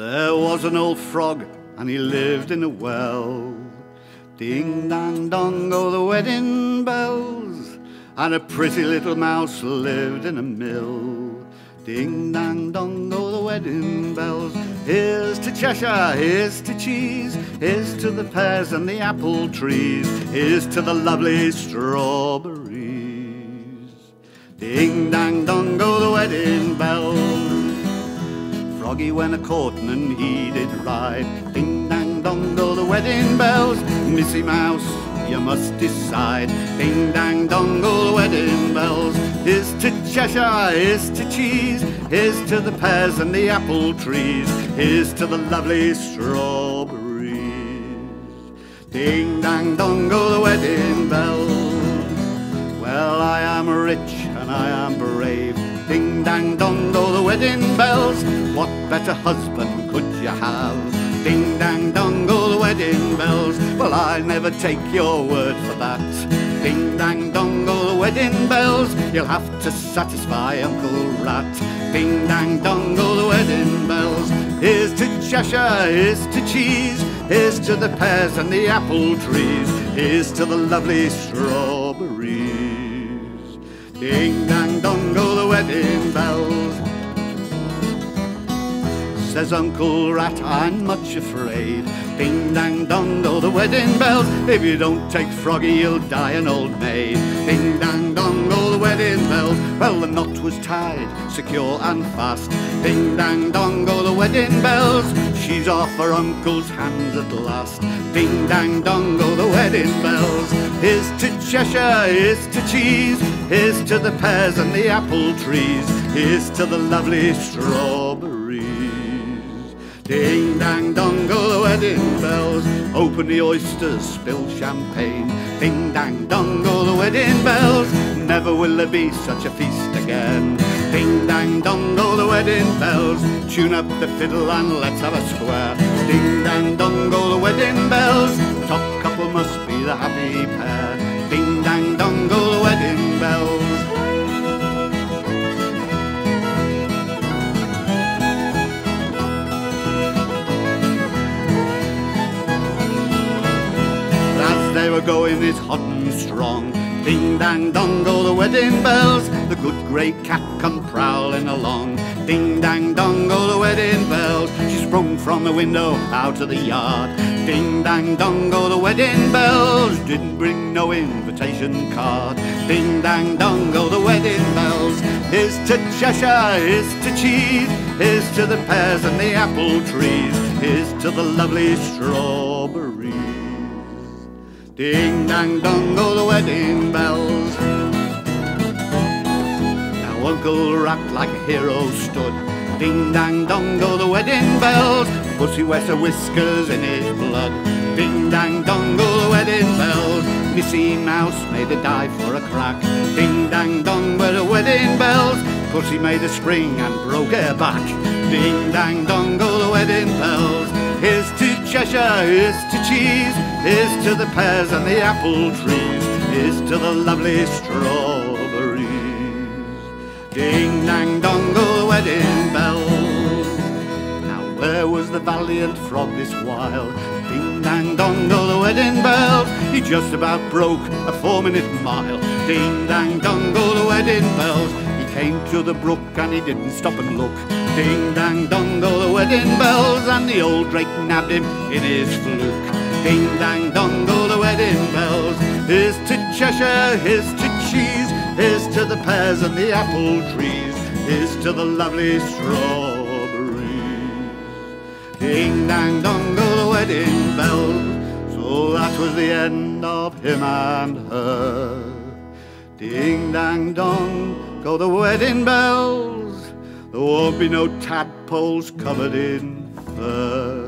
There was an old frog, and he lived in a well. Ding dang dong go the wedding bells, and a pretty little mouse lived in a mill. Ding dang dong go the wedding bells. Here's to Cheshire, here's to cheese, here's to the pears and the apple trees, here's to the lovely strawberries. Ding dang dong go the wedding bells. Froggy went a courting and he did ride. Ding dang dong go the wedding bells. Missy Mouse, you must decide. Ding dang dong go the wedding bells. Here's to Cheshire, here's to cheese, here's to the pears and the apple trees, here's to the lovely strawberries. Ding dang dong go the wedding bells. Well, I am rich and I am brave. Ding dang dong go the wedding bells. What better husband could you have? Ding dang dong go the wedding bells. Well, I'll never take your word for that. Ding dang dong go the wedding bells. You'll have to satisfy Uncle Rat. Ding dang dong go the wedding bells. Here's to Cheshire, here's to cheese, here's to the pears and the apple trees, here's to the lovely strawberries. Ding dang dong Says Uncle Rat, I'm much afraid. Ding dang dong go the wedding bells. If you don't take Froggy, you'll die an old maid. Ding dang dong go the wedding bells. Well, the knot was tied, secure and fast. Ding dang dong go the wedding bells. She's off her uncle's hands at last. Ding dang dong go the wedding bells. Here's to Cheshire, here's to cheese, here's to the pears and the apple trees, here's to the lovely strawberries. Ding dang dong go the wedding bells. Open the oysters, spill champagne. Ding dang dong go the wedding bells. Never will there be such a feast again. Ding dang dong go the wedding bells. Tune up the fiddle and let's have a square. Ding dang dong go the wedding bells. They were going it hot and strong. Ding dang dong go the wedding bells. The good grey cat come prowling along. Ding dang dong go the wedding bells. She sprung from the window out of the yard. Ding dang dong go the wedding bells. Didn't bring no invitation card. Ding dang dong go the wedding bells. Here's to Cheshire, here's to cheese. Here's to the pears and the apple trees. Here's to the lovely strawberries. Ding dang dong go the wedding bells. Now Uncle Rat like a hero stood. Ding dang dong go the wedding bells. Pussy wears her whiskers in his blood. Ding dang dong go the wedding bells. Missy Mouse made a dive for a crack. Ding dang dong were the wedding bells. Pussy made a spring and broke her back. Ding dang dong go Cheshire, here's to cheese, is to the pears and the apple trees, is to the lovely strawberries. Ding dang dong go the wedding bells. Now where was the valiant frog this while? Ding dang dong go the wedding bells. He just about broke a four minute mile. Ding dang dong go the wedding bells. He came to the brook and he didn't stop and look. Ding dang dong go the wedding bells, and the old drake nabbed him in his fluke. Ding dang dong go the wedding bells. Here's to Cheshire, here's to cheese, here's to the pears and the apple trees, here's to the lovely strawberries. Ding dang dong go the wedding bells. So that was the end of him and her. Ding dang dong go the wedding bells. There won't be no tadpoles covered in fur.